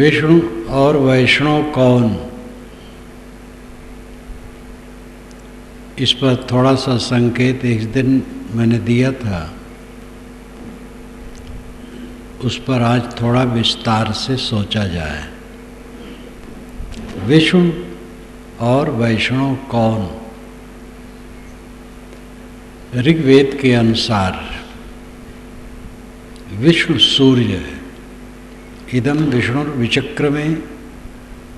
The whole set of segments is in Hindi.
विष्णु और वैष्णव कौन? इस पर थोड़ा सा संकेत एक दिन मैंने दिया था। उस पर आज थोड़ा विस्तार से सोचा जाए। विष्णु और वैष्णव कौन? ऋग्वेद के अनुसार, विष्णु सूर्य है। इदम विष्णु विचक्र में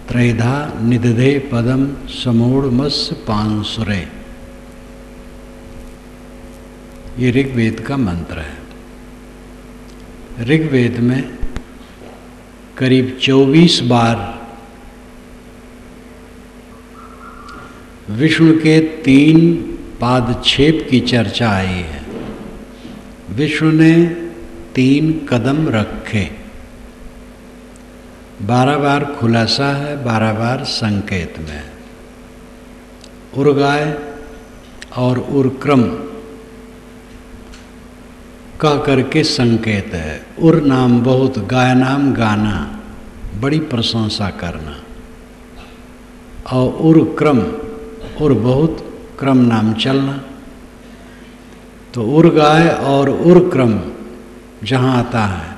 त्रैधा निदधे पदम समूढ़ मत्स्य पांसुरे ये ऋग्वेद का मंत्र है। ऋग्वेद में करीब 24 बार विष्णु के तीन पादछेप की चर्चा आई है। विष्णु ने तीन कदम रखे। बारह बार खुलासा है, बारह बार संकेत में। उर्गाय और उर्क्रम कह करके संकेत है। उर नाम बहुत, गाय नाम गाना, बड़ी प्रशंसा करना। और उर क्रम उर बहुत, क्रम नाम चलना। तो उर गाय और उर क्रम जहाँ आता है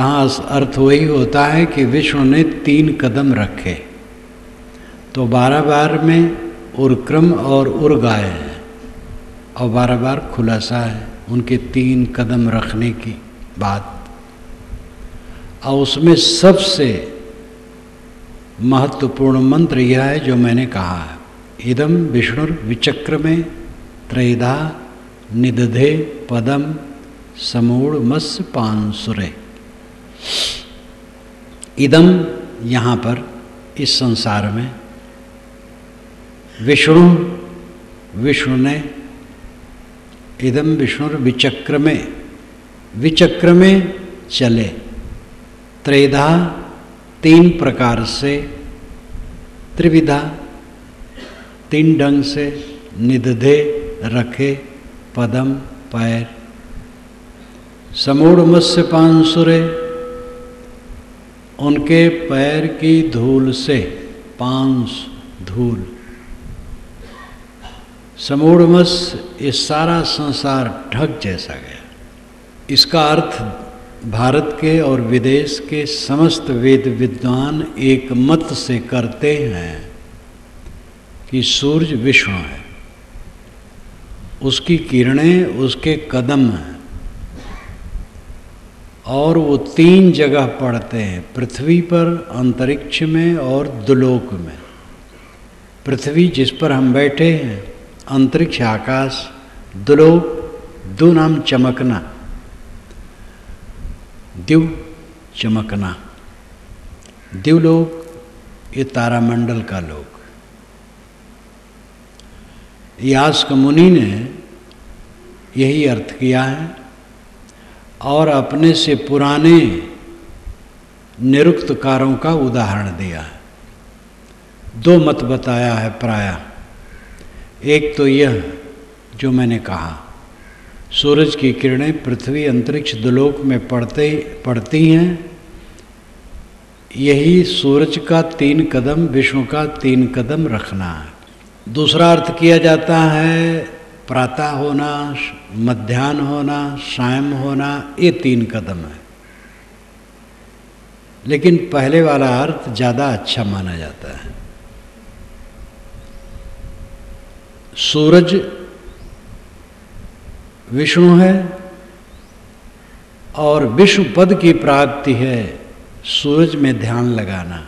तहाँ अर्थ वही होता है कि विष्णु ने तीन कदम रखे। तो बारह बार में उर्क्रम और उर्गाय है और बारह बार खुलासा है उनके तीन कदम रखने की बात। और उसमें सबसे महत्वपूर्ण मंत्र यह है जो मैंने कहा है। इदम विष्णु विचक्र में त्रैधा निदधे पदम समूढ़ मत्स्य पांसुरे इदम यहाँ पर इस संसार में। विष्णु विष्णु ने इदम विष्णु विचक्र में विचक्र में चले। त्रेधा तीन प्रकार से, त्रिविधा तीन ढंग से, निदधे रखे पदम, पैर। समूढ़ मत्स्य पांसुरे उनके पैर की धूल से पांस धूल। समूढ़ मत्स्य ये सारा संसार ढक जैसा गया। इसका अर्थ, भारत के और विदेश के समस्त वेद विद्वान एक मत से करते हैं कि सूर्य विष्णु है। उसकी किरणें, उसके कदम हैं। और वो तीन जगह पड़ते हैं, पृथ्वी पर, अंतरिक्ष में और दुलोक में। पृथ्वी जिस पर हम बैठे हैं, अंतरिक्ष आकाश, दुलोक, दो नाम चमकना। दिव चमकना। दिवलोक, ये तारामंडल का लोक। यास्क मुनि ने यही अर्थ किया है। और अपने से पुराने निरुक्तकारों का उदाहरण दिया है। दो मत बताया है प्राय। एक तो यह जो मैंने कहा, सूरज की किरणें पृथ्वी अंतरिक्ष दुलोक में पड़ते, पड़ती हैं। यही सूरज का तीन कदम, विष्णु का तीन कदम रखना है। दूसरा अर्थ किया जाता है प्रातः होना, मध्यान्ह होना सायं होना, ये तीन कदम है। लेकिन पहले वाला अर्थ ज़्यादा अच्छा माना जाता है। सूरज विष्णु है और विष्णु पद की प्राप्ति है सूरज में ध्यान लगाना।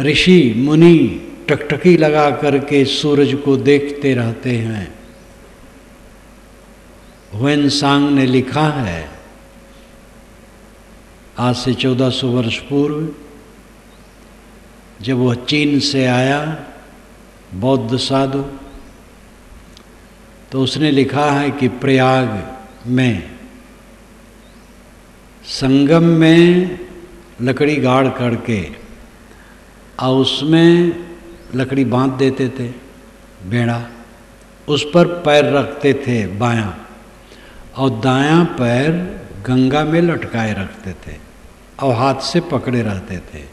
ऋषि, मुनि टकटकी लगा करके सूरज को देखते रहते हैं। हुन सांग ने लिखा है, आज से चौदह सौ वर्ष पूर्व, जब वह चीन से आया, बौद्ध साधु तो उसने लिखा है कि प्रयाग में, संगम में लकड़ी गाड़ करके, और उसमें लकड़ी बाँध देते थे, बेड़ा। उस पर पैर रखते थे बायां और दायां पैर गंगा में लटकाए रखते थे और हाथ से पकड़े रहते थे।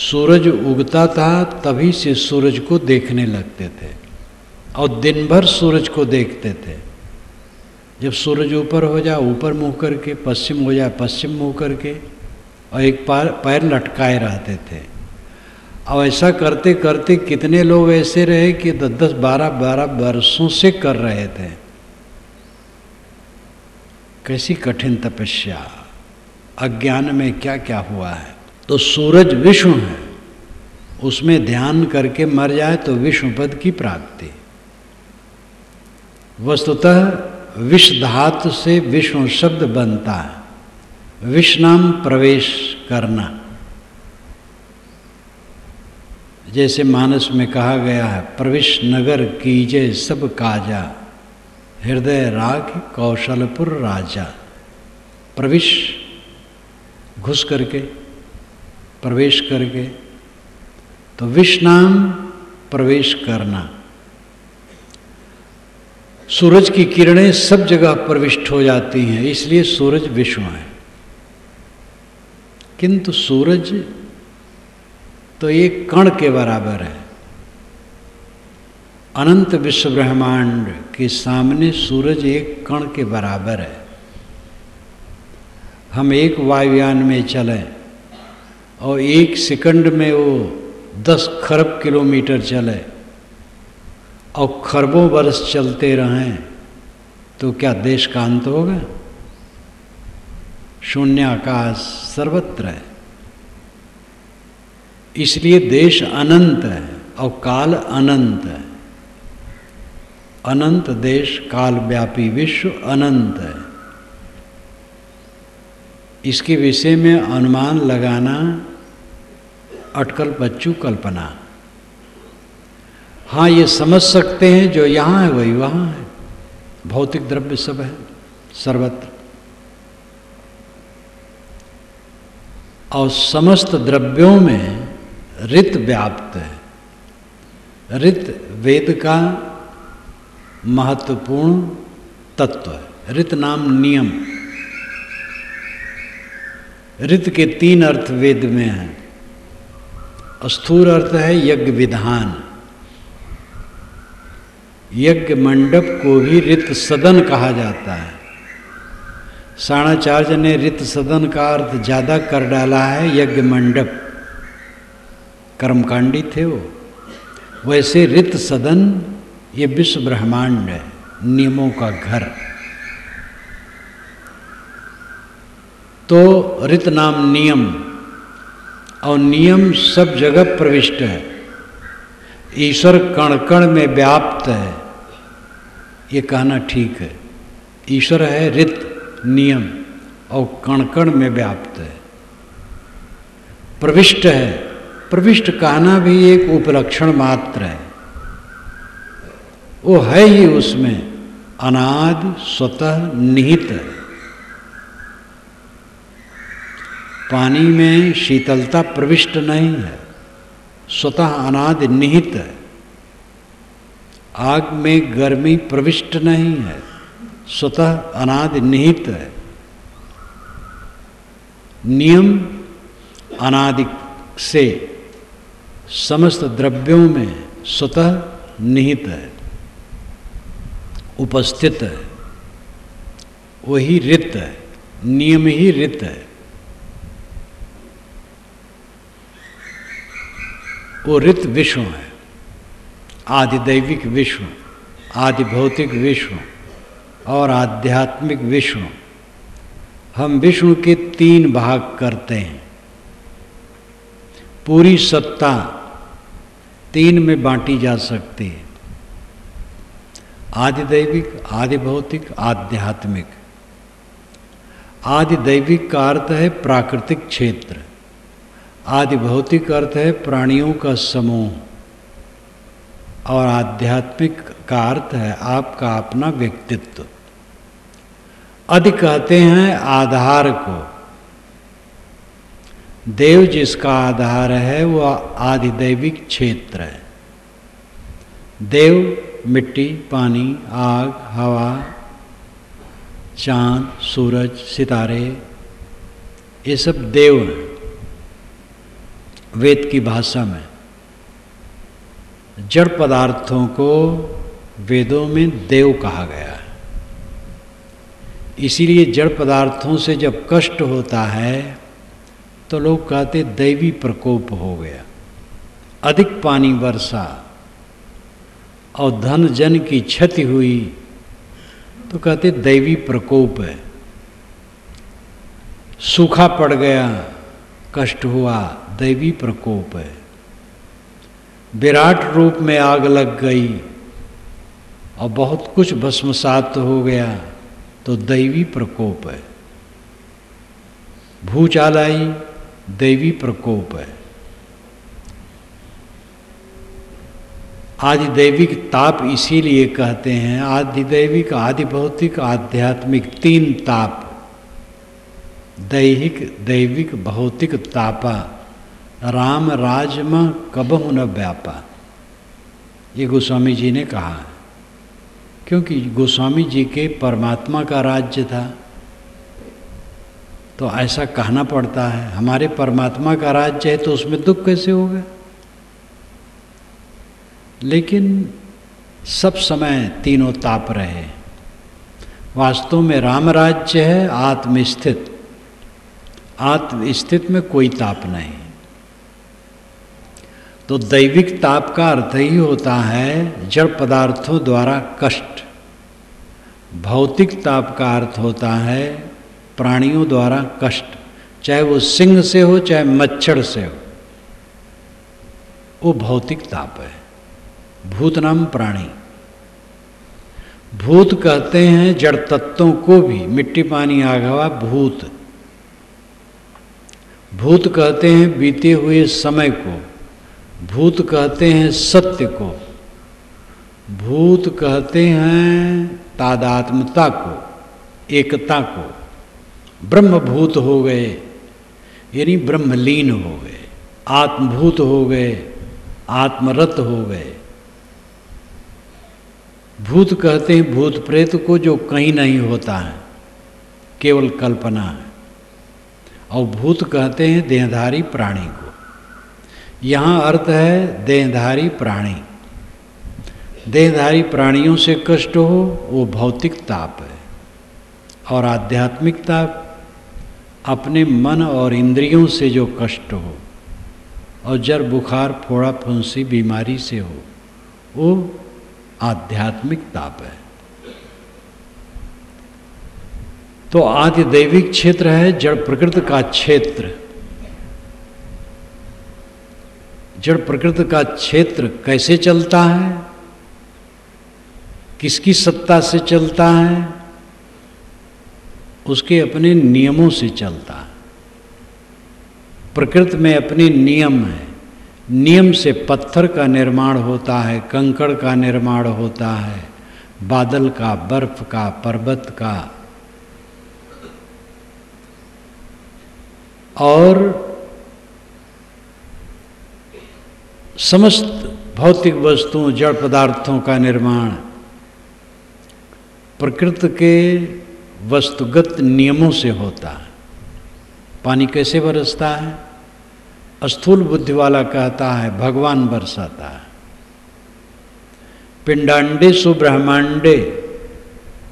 सूरज उगता था तभी से सूरज को देखने लगते थे और दिन भर सूरज को देखते थे। जब सूरज ऊपर हो जाए ऊपर मुँह करके, पश्चिम हो जाए पश्चिम मुँह करके और एक पैर पैर लटकाए रहते थे। और ऐसा करते करते कितने लोग ऐसे रहे कि दस दस, बारह बारह वर्षों से कर रहे थे। कैसी कठिन तपस्या। अज्ञान में क्या क्या हुआ है। तो सूरज विष्णु है। उसमें ध्यान करके मर जाए तो विष्णु पद की प्राप्ति। वस्तुतः विष धातु से विष्णु शब्द बनता है। विष्णाम प्रवेश करना। जैसे मानस में कहा गया है, प्रविश नगर कीजे सब काजा, हृदय राग कौशलपुर राजा। प्रविश, घुस करके, प्रवेश करके तो विष्णाम प्रवेश करना। सूरज की किरणें सब जगह प्रविष्ट हो जाती हैं, इसलिए सूरज विश्व है। किंतु सूरज तो एक कण के बराबर है। अनंत विश्व ब्रह्मांड के सामने सूरज एक कण के बराबर है। हम एक वायुयान में चलें और एक सेकंड में वो दस खरब किलोमीटर चले और खरबों वर्ष चलते रहें तो क्या देश का अंत होगा? शून्य आकाश सर्वत्र है। इसलिए देश अनंत है और काल अनंत है। अनंत देश काल व्यापी विश्व अनंत है। इसके विषय में अनुमान लगाना अटकल बच्चू कल्पना। हाँ ये समझ सकते हैं जो यहाँ है, वही वहाँ है। भौतिक द्रव्य सब है, सर्वत्र। और समस्त द्रव्यों में रित व्याप्त है। रित वेद का महत्वपूर्ण तत्व है। रित नाम नियम। रित के तीन अर्थ वेद में हैं। स्थूल अर्थ है यज्ञ विधान। यज्ञ मंडप को भी रित सदन कहा जाता है। साणाचार्य ने रित सदन का अर्थ ज़्यादा कर डाला है, यज्ञ मंडप। कर्मकांडी थे वो। वैसे रित सदन, ये विश्व ब्रह्मांड है, नियमों का घर। तो रित नाम नियम, और नियम सब जगह प्रविष्ट है। ईश्वर कण कण में व्याप्त है। ये कहना ठीक है। ईश्वर है रित नियम, और कण कण में व्याप्त है। प्रविष्ट है। प्रविष्ट कहना भी एक उपलक्षण मात्र है। वो है ही उसमें अनाद स्वतः निहित है। पानी में शीतलता प्रविष्ट नहीं है, स्वतः अनाद निहित है। आग में गर्मी प्रविष्ट नहीं है, स्वतः अनाद निहित है। नियम अनादि से समस्त द्रव्यों में स्वतः निहित है, उपस्थित है, वही रित है, नियम ही रित है। वो रित विश्व है आदि दैविक विश्व आदि भौतिक विश्व और आध्यात्मिक विश्व। हम विष्णु के तीन भाग करते हैं। पूरी सत्ता तीन में बांटी जा सकती है। आदि दैविक, आदि भौतिक, आध्यात्मिक। आदि दैविक का अर्थ है प्राकृतिक क्षेत्र। आदि भौतिक अर्थ है प्राणियों का समूह। और आध्यात्मिक का अर्थ है आपका अपना व्यक्तित्व। अधि कहते हैं आधार को। देव जिसका आधार है वह आधिदैविक क्षेत्र है। देव, मिट्टी, पानी, आग, हवा, चाँद, सूरज, सितारे, ये सब देव हैं। वेद की भाषा में जड़ पदार्थों को वेदों में देव कहा गया है। इसीलिए जड़ पदार्थों से जब कष्ट होता है तो लोग कहते दैवी प्रकोप हो गया। अधिक पानी वर्षा और धन जन की क्षति हुई तो कहते दैवी प्रकोप है। सूखा पड़ गया, कष्ट हुआ, दैवी प्रकोप है। विराट रूप में आग लग गई और बहुत कुछ भस्मसात हो गया तो दैवी प्रकोप है। भूचाल आई दैवी प्रकोप है। आदिदैविक ताप इसीलिए कहते हैं आदिदैविक आदि भौतिक, आध्यात्मिक तीन ताप। दैहिक, दैविक, भौतिक तापा। राम, राजम, कबहु न व्यापा। ये गोस्वामी जी ने कहा, क्योंकि गोस्वामी जी के परमात्मा का राज्य था। तो ऐसा कहना पड़ता है, हमारे परमात्मा का राज्य है तो उसमें दुख कैसे होगा? लेकिन सब समय तीनों ताप रहे। वास्तव में राम राज्य है, आत्मस्थित। आत्मस्थित में कोई ताप नहीं। तो दैविक ताप का अर्थ ही होता है, जड़ पदार्थों द्वारा कष्ट। भौतिक ताप का अर्थ होता है प्राणियों द्वारा कष्ट, चाहे वो सिंह से हो, चाहे मच्छर से हो। वो भौतिक ताप है। भूत नाम प्राणी। भूत कहते हैं जड़ तत्वों को भी, मिट्टी, पानी आग हवा भूत। भूत कहते हैं बीते हुए समय को। भूत कहते हैं सत्य को। भूत कहते हैं तादात्मता को, एकता को। ब्रह्मभूत हो गए, यानी ब्रह्मलीन हो गए, आत्मभूत हो गए, आत्मरत हो गए। भूत कहते हैं, भूत प्रेत को जो कहीं नहीं होता है, केवल कल्पना है। और भूत कहते हैं, देहधारी प्राणी को। यहाँ अर्थ है, देहधारी प्राणी। देहधारी प्राणियों से कष्ट हो, वो भौतिक ताप है, और आध्यात्मिक ताप अपने मन और इंद्रियों से जो कष्ट हो और जर बुखार, फोड़ा, फुंसी, बीमारी से हो, वो आध्यात्मिक ताप है। तो आदि दैविक क्षेत्र है, जड़ प्रकृति का क्षेत्र। जड़ प्रकृति का क्षेत्र कैसे चलता है? किसकी सत्ता से चलता है? उसके अपने नियमों से चलता है। प्रकृति में अपने नियम है। नियम से पत्थर का निर्माण होता है, कंकड़ का निर्माण होता है, बादल का, बर्फ़ का, पर्वत का। और समस्त भौतिक वस्तुओं, जड़ पदार्थों का निर्माण प्रकृति के वस्तुगत नियमों से होता है। पानी कैसे बरसता है? स्थूल बुद्धि वाला कहता है, भगवान बरसाता है। पिंडांडे सुब्रह्मांडे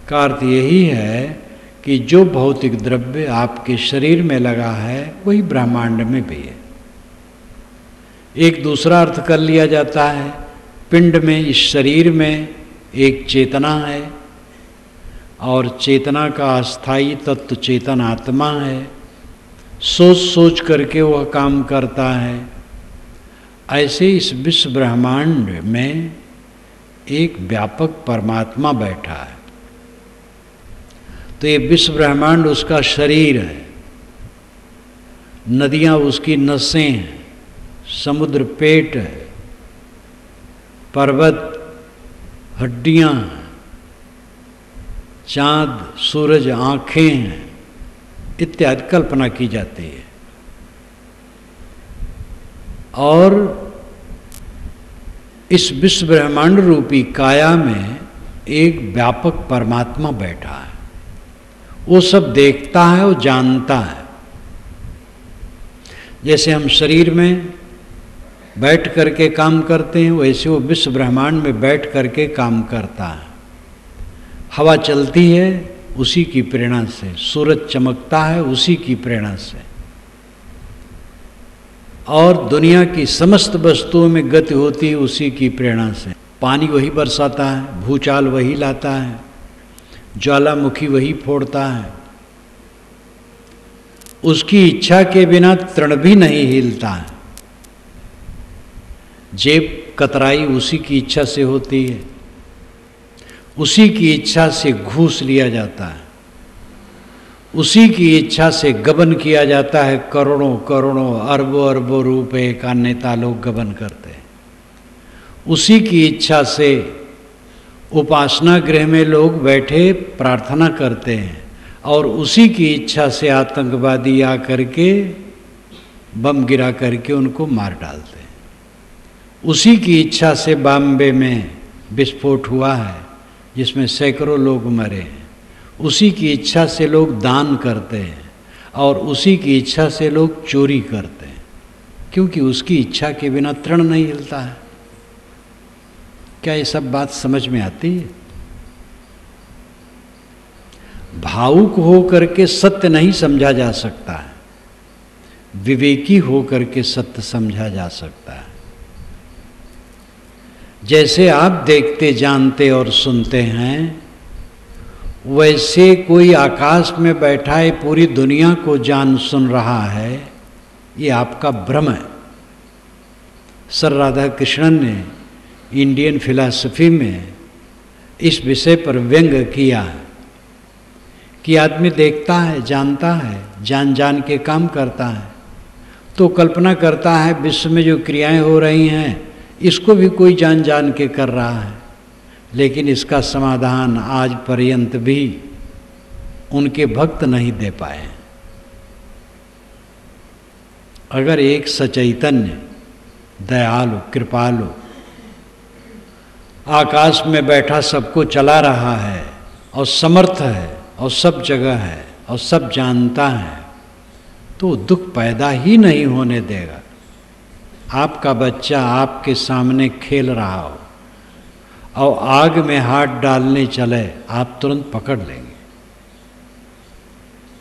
का अर्थ यही है कि जो भौतिक द्रव्य आपके शरीर में लगा है, वही ब्रह्मांड में भी है। एक दूसरा अर्थ कर लिया जाता है, पिंड में, इस शरीर में एक चेतना है और चेतना का अस्थाई तत्व चेतन आत्मा है। सोच सोच करके वह काम करता है। ऐसे इस विश्व ब्रह्मांड में एक व्यापक परमात्मा बैठा है। तो ये विश्व ब्रह्मांड उसका शरीर है। नदियाँ उसकी नसें हैं। समुद्र पेट है। पर्वत, हड्डियाँ चाँद, सूरज, आँखें, इत्यादि कल्पना की जाती है। और इस विश्व ब्रह्मांड रूपी काया में एक व्यापक परमात्मा बैठा है। वो सब देखता है और जानता है। जैसे हम शरीर में बैठ करके काम करते हैं, वैसे वो विश्व ब्रह्मांड में बैठ करके काम करता है। हवा चलती है, उसी की प्रेरणा से। सूरज चमकता है, उसी की प्रेरणा से। और दुनिया की समस्त वस्तुओं में गति होती है, उसी की प्रेरणा से। पानी वही बरसाता है, भूचाल वही लाता है, ज्वालामुखी वही फोड़ता है। उसकी इच्छा के बिना तृण भी नहीं हिलता है। जेब कतराई उसी की इच्छा से होती है। उसी की इच्छा से घूस लिया जाता है। उसी की इच्छा से गबन किया जाता है। करोड़ों करोड़ों, अरबों अरबों रुपए का नेता लोग गबन करते हैं। उसी की इच्छा से उपासना गृह में लोग बैठे प्रार्थना करते हैं और उसी की इच्छा से आतंकवादी आ करके बम गिरा करके उनको मार डालते हैं। उसी की इच्छा से बॉम्बे में विस्फोट हुआ है। जिसमें सैकड़ों लोग मरे उसी की इच्छा से लोग दान करते हैं और उसी की इच्छा से लोग चोरी करते हैं। क्योंकि उसकी इच्छा के बिना तृण नहीं हिलता है। क्या ये सब बात समझ में आती है? भावुक हो करके सत्य नहीं समझा जा सकता है। विवेकी हो करके सत्य समझा जा सकता है। जैसे आप देखते, जानते और सुनते हैं, वैसे कोई आकाश में बैठा है, पूरी दुनिया को जान सुन रहा है, ये आपका भ्रम है। सर राधा कृष्णन ने इंडियन फिलॉसफी में इस विषय पर व्यंग किया, कि आदमी देखता है, जानता है जान जान के काम करता है तो कल्पना करता है, विश्व में जो क्रियाएँ हो रही हैं इसको भी कोई जान जान के कर रहा है। लेकिन इसका समाधान आज पर्यंत भी उनके भक्त नहीं दे पाए। अगर एक सचैतन्य, दयालु, कृपालु, आकाश में बैठा सबको चला रहा है और समर्थ है और सब जगह है और सब जानता है तो दुख पैदा ही नहीं होने देगा। आपका बच्चा आपके सामने खेल रहा हो और आग में हाथ डालने चले, आप तुरंत पकड़ लेंगे।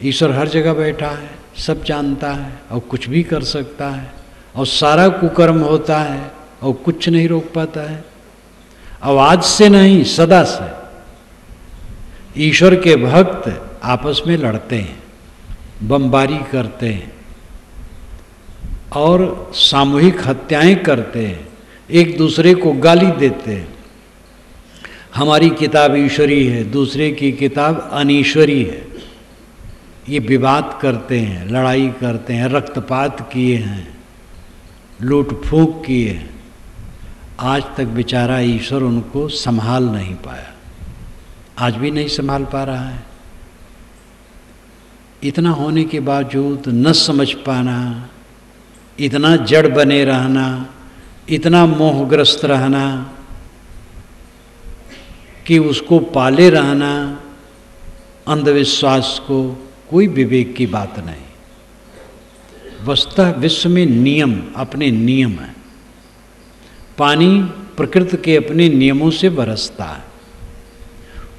ईश्वर हर जगह बैठा है, सब जानता है और कुछ भी कर सकता है और सारा कुकर्म होता है और कुछ नहीं रोक पाता है। आवाज़ से नहीं, सदा से ईश्वर के भक्त आपस में लड़ते हैं, बमबारी करते हैं। और सामूहिक हत्याएँ करते हैं एक दूसरे को गाली देते। हैं हमारी किताब ईश्वरी है, दूसरे की किताब अनीश्वरी है। ये विवाद करते हैं, लड़ाई करते हैं, रक्तपात किए हैं, लूट फूक किए हैं। आज तक बेचारा ईश्वर उनको संभाल नहीं पाया। आज भी नहीं संभाल पा रहा है। इतना होने के बावजूद न समझ पाना इतना जड़ बने रहना, इतना मोहग्रस्त रहना कि उसको पाले रहना अंधविश्वास को कोई विवेक की बात नहीं। वस्तः विश्व में नियम अपने नियम है। पानी प्रकृति के अपने नियमों से बरसता है।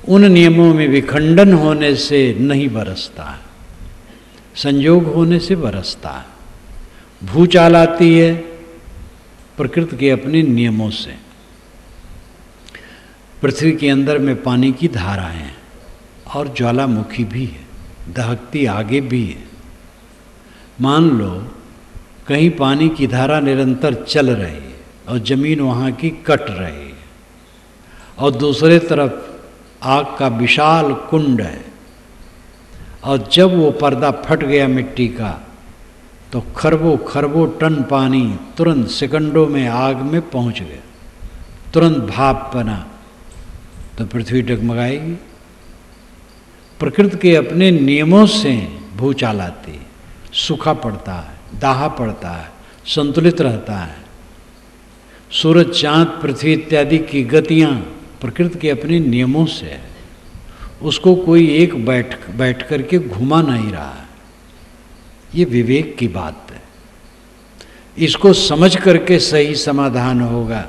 उन नियमों में विखंडन होने से नहीं बरसता संयोग होने से बरसता है। भूचाल आती है प्रकृति के अपने नियमों से। पृथ्वी के अंदर में पानी की धाराएँ हैं और ज्वालामुखी भी है, दहकती आगे भी है। मान लो, कहीं पानी की धारा निरंतर चल रही है और ज़मीन वहाँ की कट रही है और दूसरे तरफ़ आग का विशाल कुंड है और जब वो पर्दा फट गया मिट्टी का तो खरबों खरबों टन पानी तुरंत सेकंडों में आग में पहुँच गया। तुरंत भाप बना तो पृथ्वी डगमगाएगी। प्रकृति के अपने नियमों से भूचाल आती सूखा पड़ता है, दाहा पड़ता है, संतुलित रहता है। सूरज, चाँद, पृथ्वी इत्यादि की गतियाँ प्रकृति के अपने नियमों से है। उसको कोई एक बैठ बैठ करके घुमा नहीं रहा है। ये विवेक की बात है। इसको समझ करके सही समाधान होगा।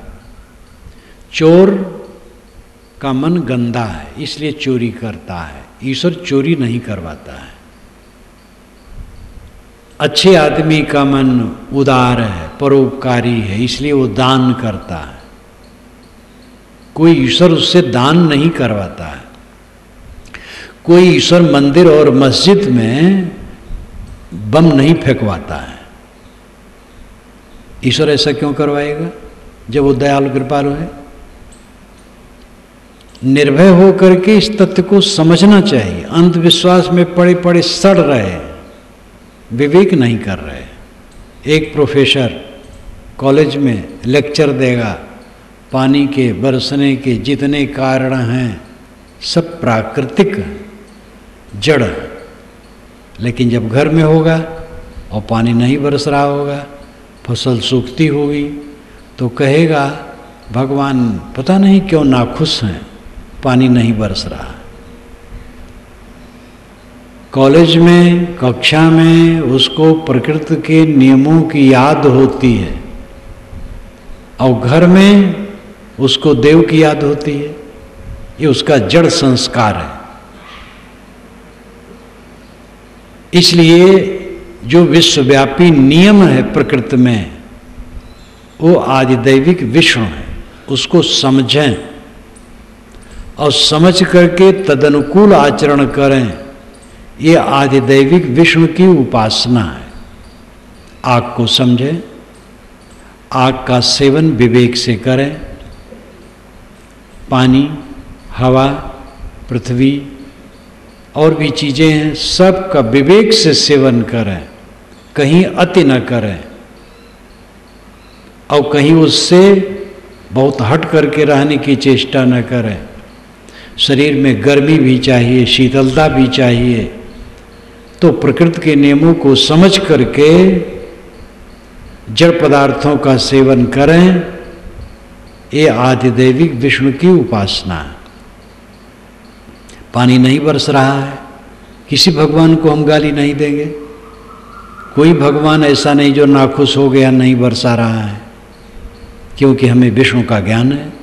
चोर का मन गंदा है, इसलिए चोरी करता है। ईश्वर चोरी नहीं करवाता है। अच्छे आदमी का मन उदार है, परोपकारी है, इसलिए वो दान करता है। कोई ईश्वर उससे दान नहीं करवाता है। कोई ईश्वर मंदिर और मस्जिद में बम नहीं फेंकवाता है। ईश्वर ऐसा क्यों करवाएगा? जब वो दयालु कृपालु है। निर्भय होकर के इस तथ्य को समझना चाहिए। अंधविश्वास में पड़े पड़े सड़ रहे विवेक नहीं कर रहे एक प्रोफेसर कॉलेज में लेक्चर देगा, पानी के बरसने के जितने कारण हैं, सब प्राकृतिक जड़ लेकिन जब घर में होगा और पानी नहीं बरस रहा होगा, फ़सल सूखती होगी तो कहेगा, भगवान, पता नहीं क्यों नाखुश हैं, पानी नहीं बरस रहा। कॉलेज में, कक्षा में उसको प्रकृति के नियमों की याद होती है। और घर में उसको देव की याद होती है। ये उसका जड़ संस्कार है। इसलिए जो विश्वव्यापी नियम है प्रकृति में, वो आदिदैविक विष्णु है। उसको समझें और समझ करके तदनुकूल आचरण करें। ये आदिदैविक विष्णु की उपासना है। आग को समझें, आग का सेवन विवेक से करें। पानी, हवा, पृथ्वी और भी चीज़ें हैं सब का विवेक से सेवन करें, कहीं अति न करें। और कहीं उससे बहुत हट करके रहने की चेष्टा न करें। शरीर में गर्मी भी चाहिए, शीतलता भी चाहिए। तो प्रकृति के नियमों को समझ करके जड़ पदार्थों का सेवन करें, ये आदिदैविक विष्णु की उपासना है। पानी नहीं बरस रहा है। किसी भगवान को हम गाली नहीं देंगे। कोई भगवान ऐसा नहीं जो नाखुश हो गया, नहीं बरसा रहा है। क्योंकि हमें विष्णु का ज्ञान है।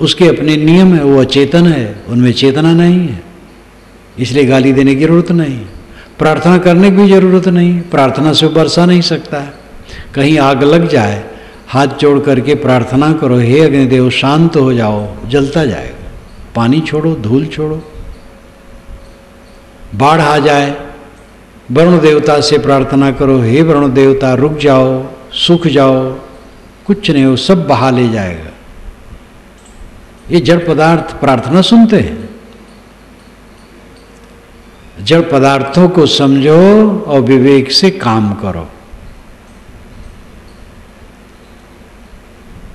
उसके अपने नियम है, वो अचेतन है, उनमें चेतना नहीं है। इसलिए गाली देने की ज़रूरत नहीं। प्रार्थना करने की भी ज़रूरत नहीं। प्रार्थना से बरसा नहीं सकता। है कहीं आग लग जाए, हाथ जोड़ करके प्रार्थना करो, हे अग्निदेव, शांत हो जाओ, जलता जाएगा। पानी छोड़ो, धूल छोड़ो। बाढ़ आ जाए वरुण देवता से प्रार्थना करो, हे वरुण देवता रुक जाओ, सुख जाओ, कुछ नहीं हो, सब बहा ले जाएगा। ये जड़ पदार्थ प्रार्थना सुनते हैं। जड़ पदार्थों को समझो और विवेक से काम करो।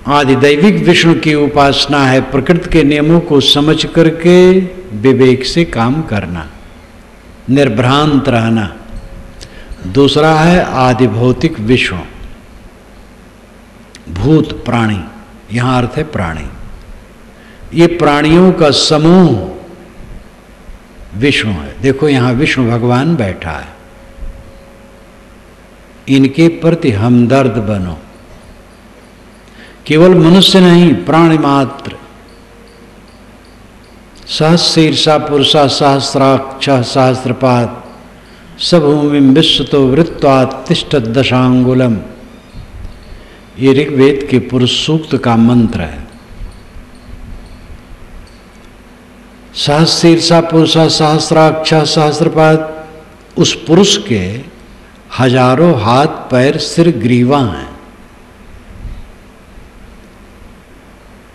आदि दैविक विष्णु की उपासना है प्रकृति के नियमों को समझ करके विवेक से काम करना, निर्भ्रांत रहना। दूसरा है आदि भौतिक विश्व, भूत, प्राणी, यहाँ अर्थ है प्राणी। ये प्राणियों का समूह विष्णु है। देखो यहाँ विष्णु भगवान बैठा है। इनके प्रति हमदर्द बनो। केवल मनुष्य नहीं, प्राणी मात्र। सहशीर्षा पुरुषा, सहस्राक्ष सहस्रपात सभूमि विश्व तो वृत्वातिष्ठ दशांगुलम। ये ऋग्वेद के पुरुष सूक्त का मंत्र है। सहशीर्षा पुरुषा, सहस्राक्ष सहस्रपात उस पुरुष के हज़ारों हाथ, पैर, सिर ग्रीवा हैं।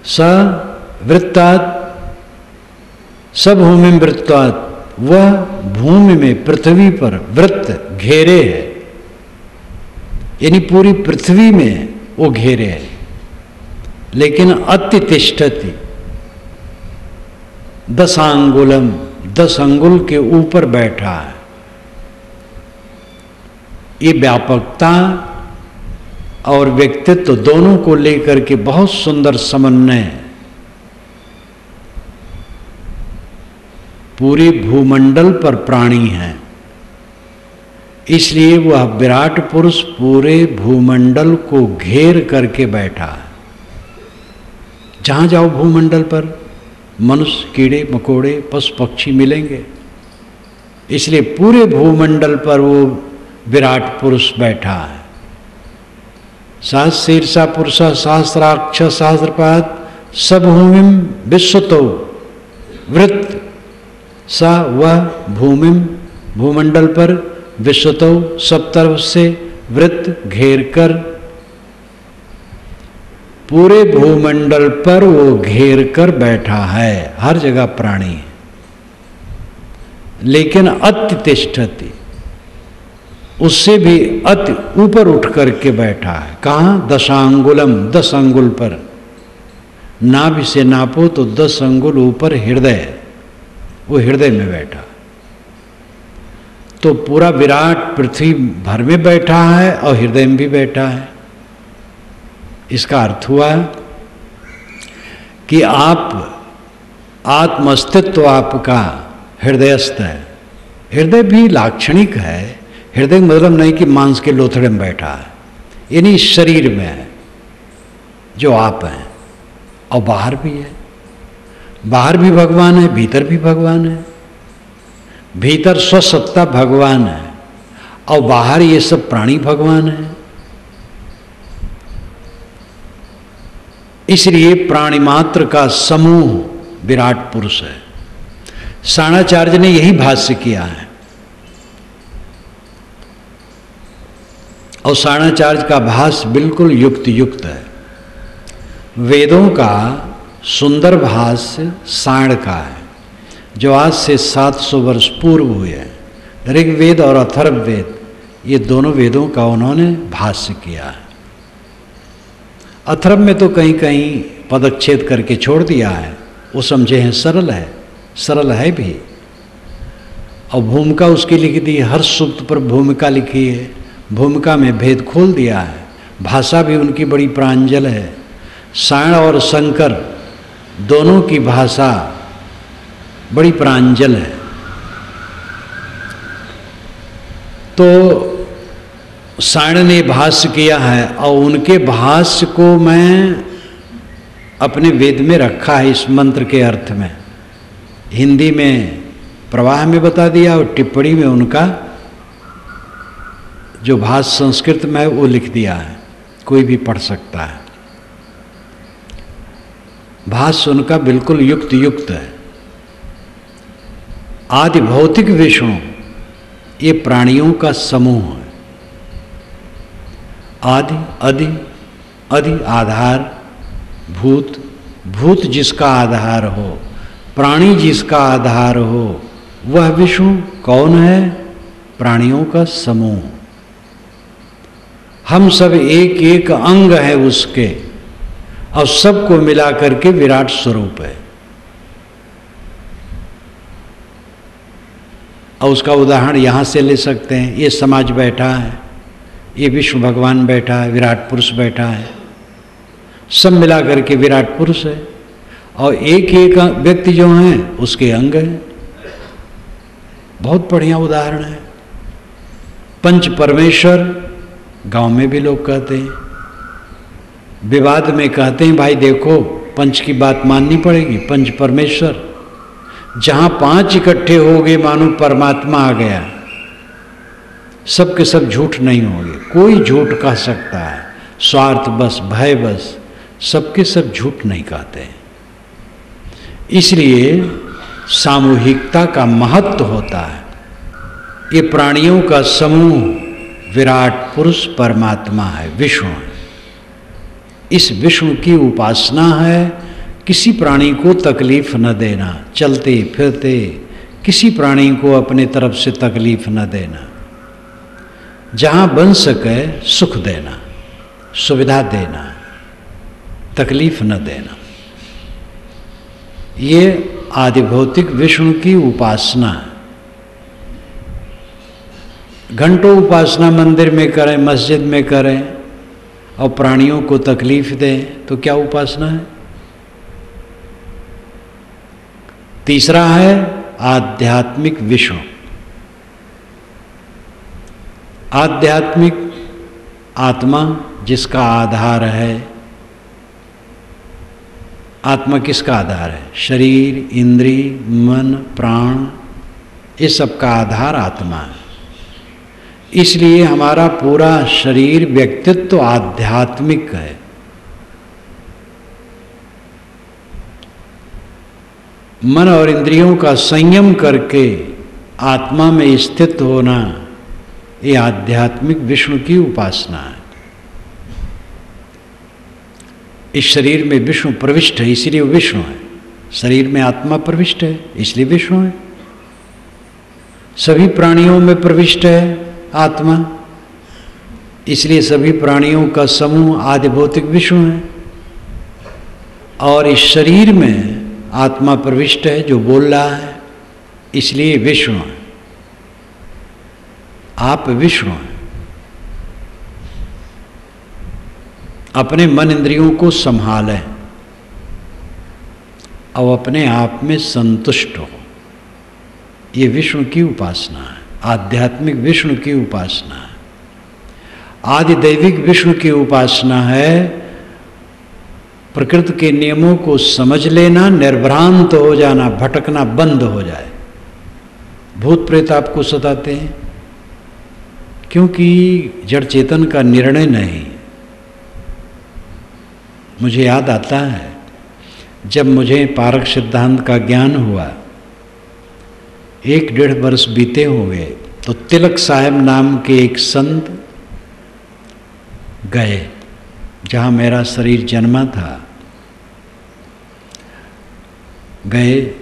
स वृत्तात् सभूमि वृत्तात् वह भूमि में पृथ्वी पर वृत्त घेरे है। यानी पूरी पृथ्वी में वो घेरे है। लेकिन अतिष्ठति दस अंगुलम दस अंगुल के ऊपर बैठा है। ये व्यापकता और व्यक्तित्व दोनों को लेकर के बहुत सुंदर समन्वय। पूरे भूमंडल पर प्राणी हैं। इसलिए वह विराट पुरुष पूरे भूमंडल को घेर करके बैठा है। जहाँ जाओ भूमंडल पर, मनुष्य, कीड़े, मकोड़े पशु पक्षी मिलेंगे। इसलिए पूरे भूमंडल पर वो विराट पुरुष बैठा है। सहस शीर्षा पुरुष सहस्राक्ष सहस्रपात सभूमिम विश्वतो। वृत्त, स वह भूमिम, भूमंडल पर विश्वतो, सब तरफ़ से वृत्त घेर कर। पूरे भूमंडल पर वो घेर कर बैठा है, हर जगह प्राणी। है लेकिन अत्यतिष्ठति उससे भी अति ऊपर उठ करके बैठा है। कहा? दशांगुलम दस अंगुल पर। नाभि से नापो तो दस अंगुल ऊपर हृदय, वो हृदय में बैठा। तो पूरा विराट पृथ्वी भर में बैठा है और हृदय में भी बैठा है। इसका अर्थ हुआ कि आप आत्मस्तित्व आपका हृदयस्थ है। हृदय भी लाक्षणिक है। हृदय मतलब नहीं कि मांस के लोथड़े में बैठा है। यानी शरीर में है जो आप हैं, और बाहर भी है। बाहर भी भगवान है, भीतर भी भगवान है। भीतर स्वसत्ता भगवान है, और बाहर ये सब प्राणी भगवान है। इसलिए प्राणी मात्र का समूह विराट पुरुष है। साणाचार्य ने यही भाष्य किया है। और साणाचार्य का भाष्य बिल्कुल युक्त युक्त है। वेदों का सुंदर भाष्य साण का है, जो आज से 700 वर्ष पूर्व हुए हैं। ऋग्वेद और अथर्ववेद, ये दोनों वेदों का उन्होंने भाष्य किया है। अथर्व में तो कहीं कहीं पदच्छेद करके छोड़ दिया है, वो समझे हैं सरल है सरल है भी। और भूमिका उसकी लिख दी, हर सुप्त पर भूमिका लिखी है। भूमिका में भेद खोल दिया है। भाषा भी उनकी बड़ी प्रांजल है। साण और शंकर दोनों की भाषा बड़ी प्रांजल है। तो साण ने भाष्य किया है और उनके भाष्य को मैं अपने वेद में रखा है इस मंत्र के अर्थ में। हिंदी में प्रवाह में बता दिया और टिप्पणी में उनका जो भाष्य संस्कृत में वो लिख दिया है। कोई भी पढ़ सकता है। भाष्य उनका बिल्कुल युक्त युक्त है। आदि भौतिक विषयों ये प्राणियों का समूह है। आदि, अधि अधि आधार, भूत भूत जिसका आधार हो, प्राणी जिसका आधार हो, वह विष्णु कौन है? प्राणियों का समूह। हम सब एक एक अंग है उसके, और सबको मिला करके विराट स्वरूप है। और उसका उदाहरण यहाँ से ले सकते हैं। ये समाज बैठा है, ये विश्व भगवान बैठा है, विराट पुरुष बैठा है। सब मिला करके विराट पुरुष है, और एक एक व्यक्ति जो हैं, उसके अंग हैं। बहुत बढ़िया उदाहरण है। पंच परमेश्वर गाँव में भी लोग कहते हैं। विवाद में कहते हैं, भाई देखो, पंच की बात माननी पड़ेगी, पंच परमेश्वर। जहाँ पाँच इकट्ठे हो गए, मानो परमात्मा आ गया। सब के सब झूठ नहीं होंगे। कोई झूठ कह सकता है। स्वार्थ बस, भय बस, सबके सब झूठ सब नहीं कहते इसलिए सामूहिकता का महत्व होता है। ये प्राणियों का समूह विराट पुरुष परमात्मा है, विष्णु है। इस विष्णु की उपासना है, किसी प्राणी को तकलीफ़ न देना, चलते, फिरते, किसी प्राणी को अपने तरफ़ से तकलीफ़ न देना। जहाँ बन सके, सुख देना, सुविधा देना, तकलीफ़ न देना। ये आदिभौतिक विष्णु की उपासना घंटों उपासना मंदिर में करें, मस्जिद में करें और प्राणियों को तकलीफ़ दें तो क्या उपासना है? तीसरा है आध्यात्मिक विष्णु आध्यात्मिक आत्मा जिसका आधार है, आत्मा किसका आधार है? शरीर, इंद्री, मन, प्राण इस सब का आधार आत्मा है। इसलिए हमारा पूरा शरीर व्यक्तित्व तो आध्यात्मिक है। मन और इंद्रियों का संयम करके आत्मा में स्थित होना ये आध्यात्मिक विष्णु की उपासना है। इस शरीर में विष्णु प्रविष्ट है, इसलिए विष्णु है। शरीर में आत्मा प्रविष्ट है, इसलिए विष्णु है। सभी प्राणियों में प्रविष्ट है। आत्मा। इसलिए सभी प्राणियों का समूह आदि भौतिक विष्णु है। और इस शरीर में आत्मा प्रविष्ट है, जो बोल रहा है। इसलिए विश्व है। आप विश्व हैं। अपने मन इंद्रियों को संभालें। और अपने आप में संतुष्ट हो। ये विष्णु की उपासना है। आध्यात्मिक विष्णु की उपासना है। आदि दैविक विष्णु की उपासना है। प्रकृति के नियमों को समझ लेना, निर्भ्रांत हो जाना, भटकना बंद हो जाए। भूत प्रेत आपको सताते हैं। क्योंकि जड़ चेतन का निर्णय नहीं। मुझे याद आता है, जब मुझे पारक सिद्धांत का ज्ञान हुआ एक डेढ़ वर्ष बीते हो गए तो तिलक साहेब नाम के एक संत गए, जहाँ मेरा शरीर जन्मा था। गए,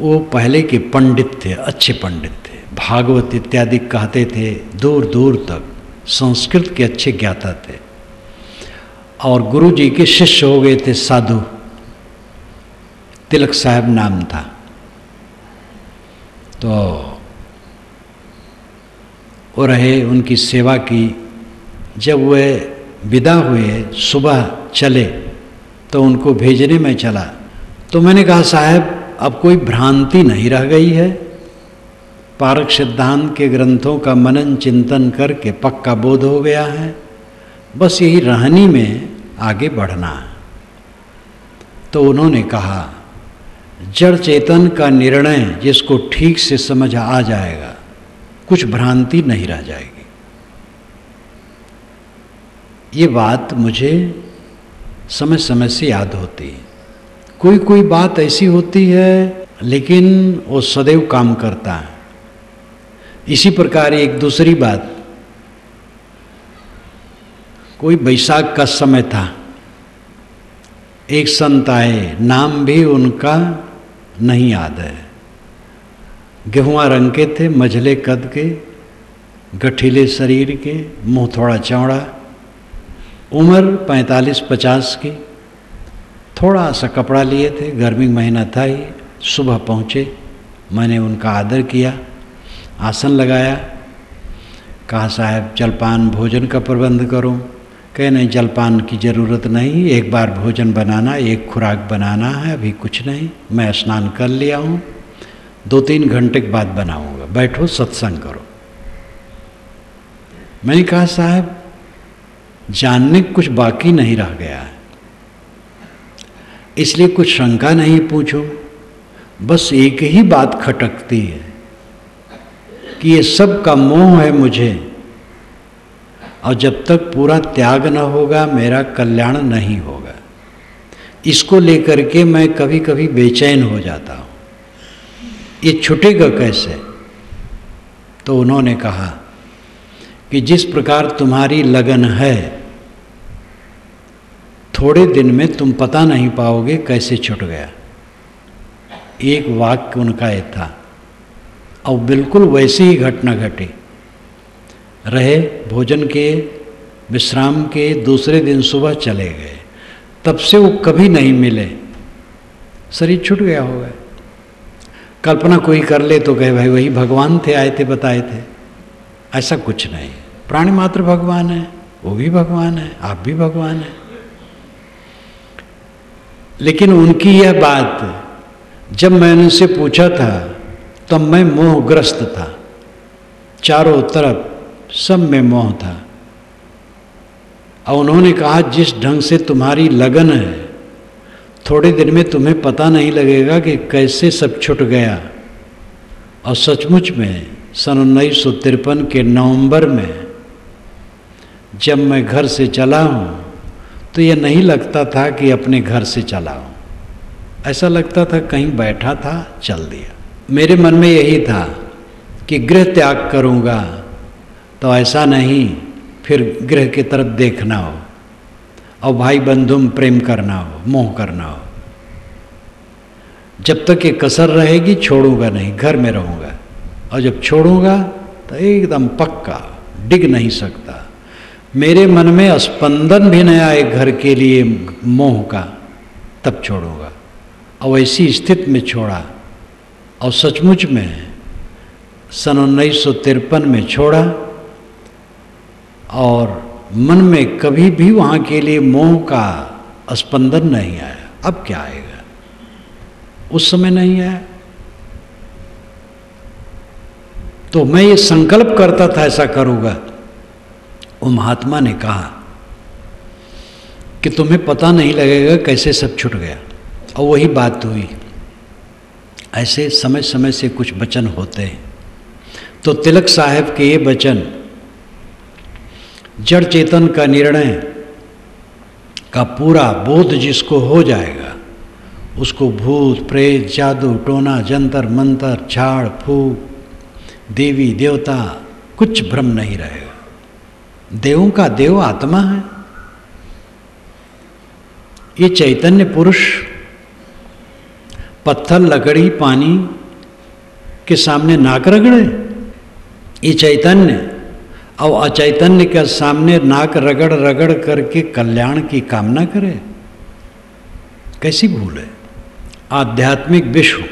वो पहले के पंडित थे, अच्छे पंडित थे। भागवत इत्यादि कहते थे दूर दूर तक। संस्कृत के अच्छे ज्ञाता थे। और गुरु जी के शिष्य हो गए थे साधु। तिलक साहब नाम था। तो वो रहे उनकी सेवा की, जब वे विदा हुए, सुबह चले तो उनको भेजने में चला। तो मैंने कहा, साहब, अब कोई भ्रांति नहीं रह गई है। पारक सिद्धांत के ग्रंथों का मनन चिंतन करके पक्का बोध हो गया है। बस यही रहनी में आगे बढ़ना। तो उन्होंने कहा जड़ चेतन का निर्णय जिसको ठीक से समझ आ जाएगा, कुछ भ्रांति नहीं रह जाएगी। ये बात मुझे समय समय से याद होती है। कोई कोई बात ऐसी होती है, लेकिन वो सदैव काम करता है। इसी प्रकार एक दूसरी बात। कोई बैसाख का समय था। एक संत आए, नाम भी उनका नहीं याद है। गेहुआ रंग के थे, मझले कद के, गठीले शरीर के, मुँह थोड़ा चौड़ा। उम्र पैंतालीस पचास की। थोड़ा सा कपड़ा लिए थे, गर्मी महीना था ही सुबह पहुँचे, मैंने उनका आदर किया, आसन लगाया। कहा, साहब जलपान भोजन का प्रबंध करूँ। कह, नहीं, जलपान की ज़रूरत नहीं, एक बार भोजन बनाना, एक खुराक बनाना है, अभी कुछ नहीं, मैं स्नान कर लिया हूँ, दो तीन घंटे के बाद बनाऊँगा, बैठो, सत्संग करो। मैंने कहा, साहब, जानने कुछ बाकी नहीं रह गया है, इसलिए कुछ शंका नहीं पूछो, बस एक ही बात खटकती है कि ये सब का मोह है मुझे और जब तक पूरा त्याग न होगा, मेरा कल्याण नहीं होगा। इसको लेकर के मैं कभी कभी बेचैन हो जाता हूँ। ये छुटेगा कैसे? तो उन्होंने कहा कि जिस प्रकार तुम्हारी लगन है, थोड़े दिन में तुम पता नहीं पाओगे कैसे छुट गया। एक वाक्य उनका ये था और बिल्कुल वैसी ही घटना घटी। रहे, भोजन के, विश्राम के, दूसरे दिन सुबह चले गए। तब से वो कभी नहीं मिले। शरीर छूट गया होगा। कल्पना कोई कर ले तो कहे, भाई, वही भगवान थे, आए थे, बताए थे। ऐसा कुछ नहीं। प्राणी मात्र भगवान है, वो भी भगवान है, आप भी भगवान है। लेकिन उनकी यह बात, जब मैंने उनसे पूछा था, तब तो मैं मोहग्रस्त था। चारों तरफ़ सब में मोह था। और उन्होंने कहा, जिस ढंग से तुम्हारी लगन है, थोड़े दिन में तुम्हें पता नहीं लगेगा कि कैसे सब छुट गया। और सचमुच में, सन उन्नीस सौ तिरपन के नवंबर में, जब मैं घर से चला हूँ तो यह नहीं लगता था कि अपने घर से चला हूँ। ऐसा लगता था कहीं बैठा था, चल दिया। मेरे मन में यही था कि गृह त्याग करूँगा तो ऐसा नहीं, फिर गृह की तरफ़ देखना हो। और भाई बंधु में प्रेम करना हो, मोह करना हो। जब तक ये कसर रहेगी, छोड़ूँगा नहीं, घर में रहूँगा। और जब छोड़ूँगा तो एकदम पक्का, डिग नहीं सकता। मेरे मन में स्पंदन भी नहीं आए घर के लिए मोह का, तब छोड़ूँगा। और ऐसी स्थिति में छोड़ा। और सचमुच में, सन उन्नीस सौ तिरपन में छोड़ा। और मन में कभी भी वहाँ के लिए मोह का स्पंदन नहीं आया। अब क्या आएगा? उस समय नहीं आया। तो मैं ये संकल्प करता था, ऐसा करूँगा। वो महात्मा ने कहा कि तुम्हें पता नहीं लगेगा कैसे सब छुट गया। और वही बात हुई। ऐसे समय समय से कुछ वचन होते हैं। तो तिलक साहब के ये वचन जड़ चेतन का निर्णय का पूरा बोध जिसको हो जाएगा, उसको भूत, प्रेत, जादू, टोना, जंतर, मंतर, झाड़, फूक, देवी, देवता, कुछ भ्रम नहीं रहेगा। देवों का देव आत्मा है। ये चैतन्य पुरुष पत्थर, लकड़ी, पानी के सामने नाक रगड़े। ये चैतन्य और अचैतन्य के सामने नाक रगड़ रगड़ करके कल्याण की कामना करे। कैसी भूल है? आध्यात्मिक विश्व।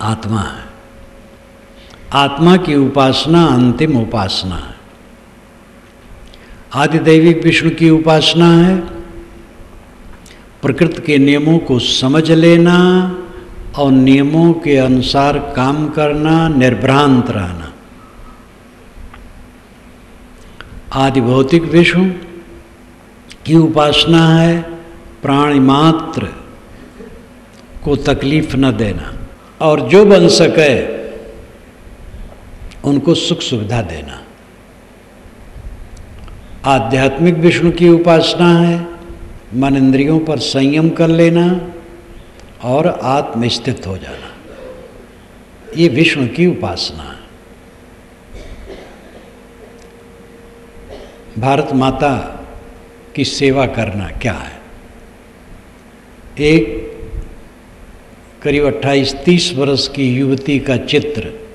आत्मा है। आत्मा की उपासना अंतिम उपासना है। आदिदैविक विष्णु की उपासना है। प्रकृति के नियमों को समझ लेना और नियमों के अनुसार काम करना, निर्भ्रांत रहना। आदि भौतिक विश्व की उपासना है, प्राणी मात्र को तकलीफ़ न देना। और जो बन सके, उनको सुख सुविधा देना। आध्यात्मिक विष्णु की उपासना है, मन इंद्रियों पर संयम कर लेना और आत्मस्थित हो जाना। ये विष्णु की उपासना है। भारत माता की सेवा करना क्या है? एक, करीब 28-30 वर्ष की युवती का चित्र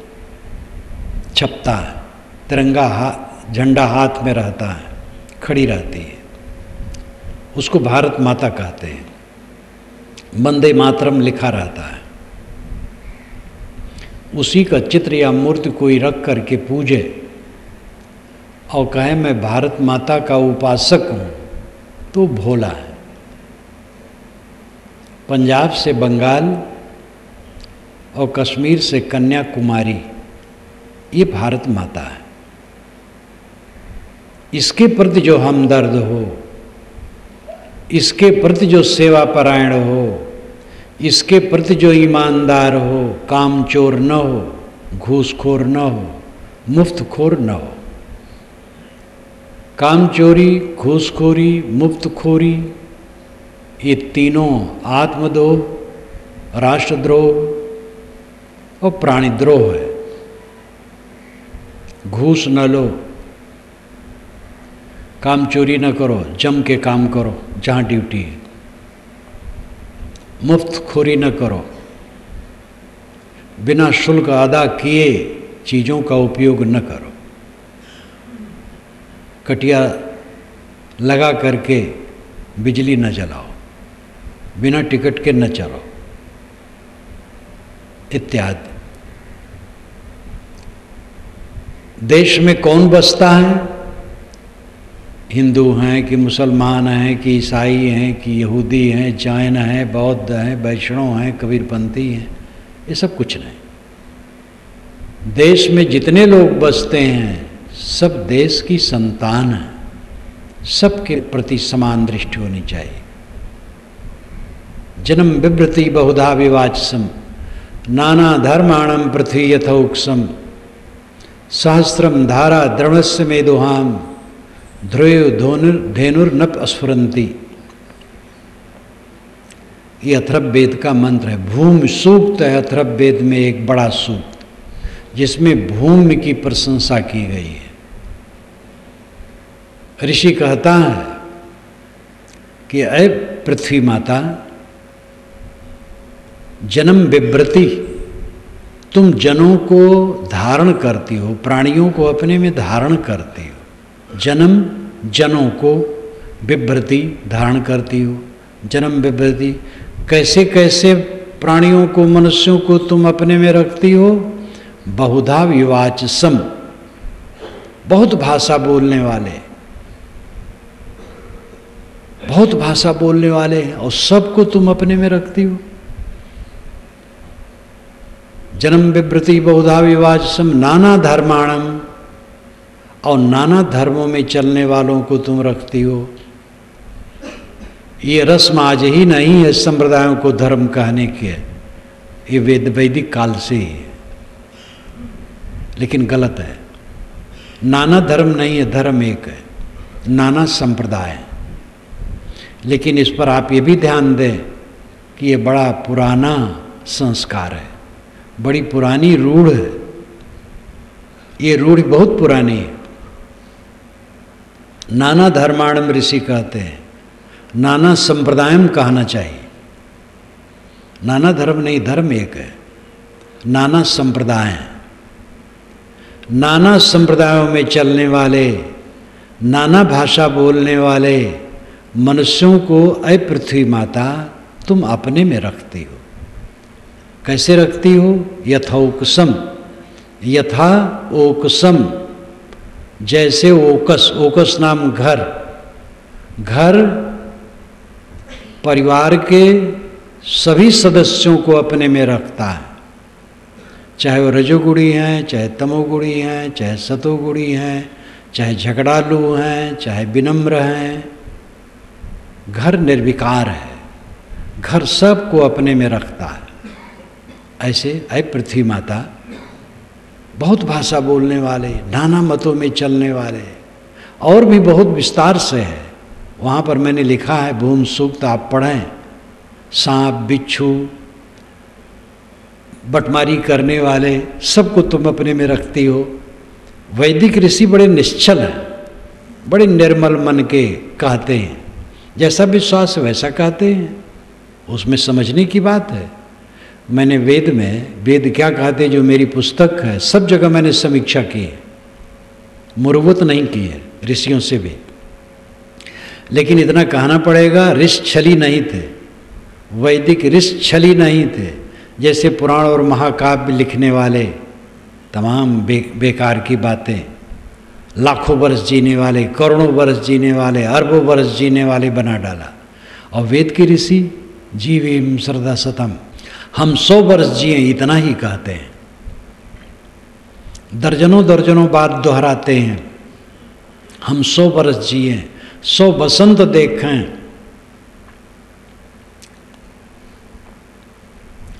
छपता है, तिरंगा हाथ झंडा हाथ में रहता है, खड़ी रहती है। उसको भारत माता कहते हैं। वंदे मातरम लिखा रहता है। उसी का चित्र या मूर्ति कोई रख करके पूजे और कहे, मैं भारत माता का उपासक हूँ। तो भोला है। पंजाब से बंगाल और कश्मीर से कन्याकुमारी, ये भारत माता है। इसके प्रति जो हमदर्द हो, इसके प्रति जो सेवा परायण हो, इसके प्रति जो ईमानदार हो, कामचोर न हो, घूसखोर न हो, मुफ्तखोर न हो काम चोरी घूसखोरी मुफ्तखोरी ये तीनों आत्मद्रोह, राष्ट्रद्रोह और प्राणीद्रोह है। घूस न लो काम चोरी न करो, जम के काम करो, जहाँ ड्यूटी है। मुफ़्त खोरी न करो। बिना शुल्क अदा किए चीज़ों का उपयोग न करो। कटिया लगा करके बिजली न जलाओ, बिना टिकट के न चलो इत्यादि। देश में कौन बसता है? हिंदू हैं कि मुसलमान हैं कि ईसाई हैं कि यहूदी हैं, जैन हैं, बौद्ध हैं, वैष्णव हैं, कबीरपंथी हैं, ये सब कुछ नहीं। देश में जितने लोग बसते हैं सब देश की संतान है। सबके प्रति समान दृष्टि होनी चाहिए। जन्म विवृति बहुधा विवाचसम, नाना धर्माणम पृथ्वी यथोक्षम सहस्रम धारा द्रवस्य मेदुहाम ध्रुव धोनुर धेनुर्नप स्फुरंती ये अथर्व वेद का मंत्र है, भूमि सूक्त है। अथर्व वेद में एक बड़ा सूक्त, जिसमें भूमि की प्रशंसा की गई है। ऋषि कहता है कि अय पृथ्वी माता, जन्म विव्रति तुम जनों को धारण करती हो, प्राणियों को अपने में धारण करती हो, जन्म जनों को विभ्रति धारण करती हो, जन्म विभ्रति कैसे कैसे प्राणियों को, मनुष्यों को तुम अपने में रखती हो, बहुधा विवाच सम बहुत भाषा बोलने वाले बहुत भाषा बोलने वाले हैं और सबको तुम अपने में रखती हो। जन्म विवृति बहुधा विवाचसम नाना धर्माणम, और नाना धर्मों में चलने वालों को तुम रखती हो। ये रस्म आज ही नहीं है, संप्रदायों को धर्म कहने के ये वेद वैदिक काल से ही है, लेकिन गलत है। नाना धर्म नहीं है, धर्म एक है। नाना संप्रदाय लेकिन इस पर आप ये भी ध्यान दें कि ये बड़ा पुराना संस्कार है, बड़ी पुरानी रूढ़ है। ये रूढ़ बहुत पुरानी है। नाना धर्माणम ऋषि कहते हैं, नाना संप्रदायम कहना चाहिए। नाना धर्म नहीं, धर्म एक है। नाना संप्रदाय नाना संप्रदायों में चलने वाले, नाना भाषा बोलने वाले मनुष्यों को अय पृथ्वी माता, तुम अपने में रखती हो। कैसे रखती हो? यथोकसम यथा ओकसम। जैसे ओकस ओकस नाम घर। घर परिवार के सभी सदस्यों को अपने में रखता है। चाहे वो रजोगुड़ी हैं, चाहे तमोगुड़ी हैं, चाहे सतोगुड़ी हैं, चाहे झगड़ालू हैं, चाहे विनम्र हैं। घर निर्विकार है। घर सबको अपने में रखता है। ऐसे अय पृथ्वी माता, बहुत भाषा बोलने वाले, नाना मतों में चलने वाले, और भी बहुत विस्तार से है। वहाँ पर मैंने लिखा है, भूम सूक्त आप पढ़ें, सांप, बिच्छू, बटमारी करने वाले, सबको तुम अपने में रखती हो। वैदिक ऋषि बड़े निश्चल हैं, बड़े निर्मल मन के कहते हैं। जैसा विश्वास वैसा कहते हैं। उसमें समझने की बात है। मैंने वेद में वेद क्या कहते हैं जो मेरी पुस्तक है सब जगह मैंने समीक्षा की है। मुरवत नहीं की है ऋषियों से भी। लेकिन इतना कहना पड़ेगा ऋष छली नहीं थे। वैदिक ऋष छली नहीं थे जैसे पुराण और महाकाव्य लिखने वाले तमाम बे, बेकार की बातें। लाखों वर्ष जीने वाले, करोड़ों वर्ष जीने वाले, अरबों वर्ष जीने वाले बना डाला। और वेद के ऋषि, जीवीम श्रद्धा सतम, हम सौ वर्ष जिए इतना ही कहते हैं। दर्जनों दर्जनों बात दोहराते हैं। हम सौ वर्ष जिए, सौ बसंत देखें।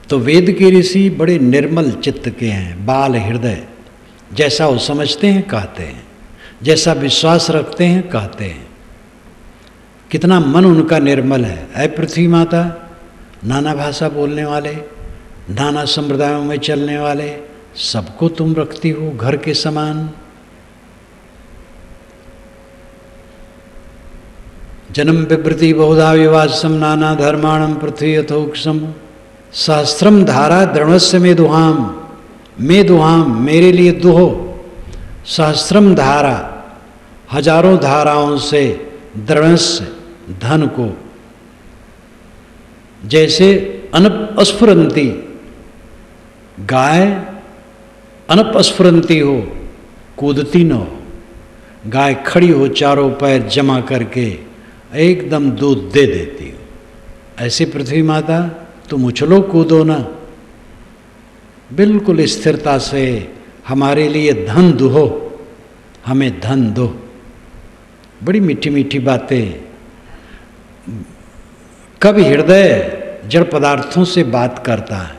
तो वेद के ऋषि बड़े निर्मल चित्त के हैं, बाल हृदय, जैसा वो समझते हैं, कहते हैं। जैसा विश्वास रखते हैं, कहते हैं। कितना मन उनका निर्मल है। अय पृथ्वी माता, नाना भाषा बोलने वाले, नाना संप्रदायों में चलने वाले, सबको तुम रखती हो घर के समान। जन्म विवृति बहुधा विवासम नाना धर्माणम पृथ्वी यथोक्षम सहस्त्रम धारा द्रणस्य में दुहाम मे दुहाम मेरे लिए दुहो। सहस्त्रम धारा, हज़ारों धाराओं से द्रणस्य धन को। जैसे अनपस्फुरंती गाय अनपस्फुरंती हो, कूदती न हो। गाय खड़ी हो चारों पैर जमा करके एकदम दूध दे देती हो। ऐसी पृथ्वी माता, तुम उछलो कूदो ना। बिल्कुल स्थिरता से हमारे लिए धन दुहो हमें धन दो। बड़ी मीठी मीठी बातें। कब हृदय जड़ पदार्थों से बात करता है?